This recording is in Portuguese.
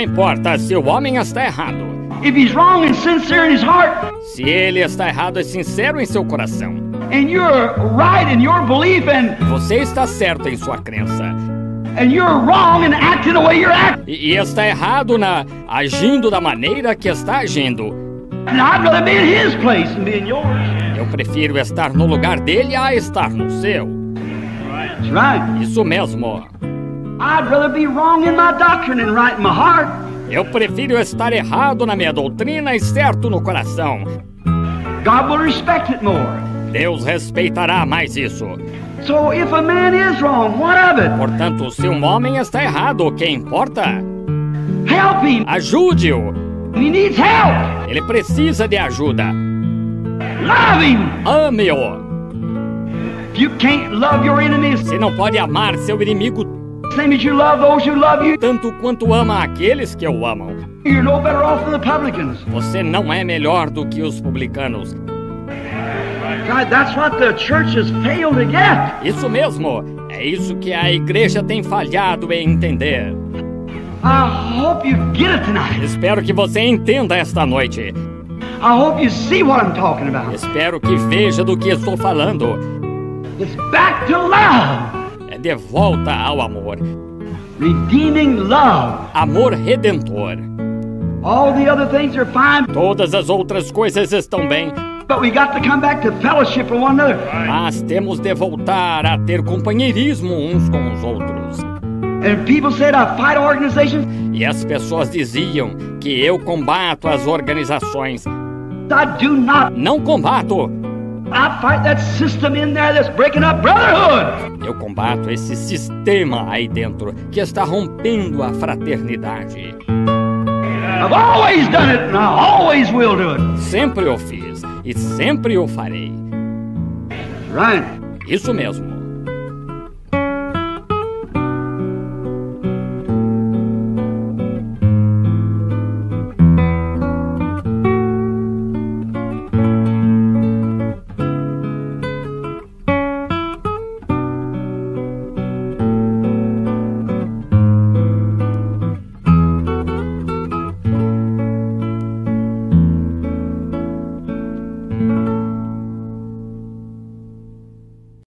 importa se o homem está errado. If he's wrong and sincere in his heart, Se ele está errado e sincero em seu coração. and you're right in your belief, and, Você está certo em sua crença. and you're wrong in acting the way you're acting, E, está errado na agindo da maneira que está agindo. and I'd rather be in his place than be in yours. Eu prefiro estar no lugar dele a estar no seu. Isso mesmo. I'd rather be wrong in my doctrine and right in my heart. Eu prefiro estar errado na minha doutrina e certo no coração. God will respect it more. Deus respeitará mais isso. So if a man is wrong, what of it? Portanto, se um homem está errado, o que importa? Help him. Ajude-o. He needs help. Ele precisa de ajuda. Love him. Ame-o. You can't love your enemies Você não pode amar seu inimigo you love those who love you, tanto quanto ama aqueles que o amam. you're no better off than the publicans. Você não é melhor do que os publicanos. God, that's what the church has failed to get. Isso mesmo. É isso que a igreja tem falhado em entender. I hope you get it tonight. Espero que você entenda esta noite. I hope you see what I'm talking about. Espero que veja do que estou falando. It's back to love. De volta ao amor. Redeeming love. Amor redentor. All the other things are fine, Todas as outras coisas estão bem, but we got to come back to fellowship with one another. mas temos de voltar a ter companheirismo uns com os outros. And people said I fight organizations. E as pessoas diziam que eu combato as organizações. I do not. Não combato! Eu combato esse sistema aí dentro que está rompendo a fraternidade. I've always done it, and I always will do it. Sempre o fiz e sempre o farei. Right. Isso mesmo.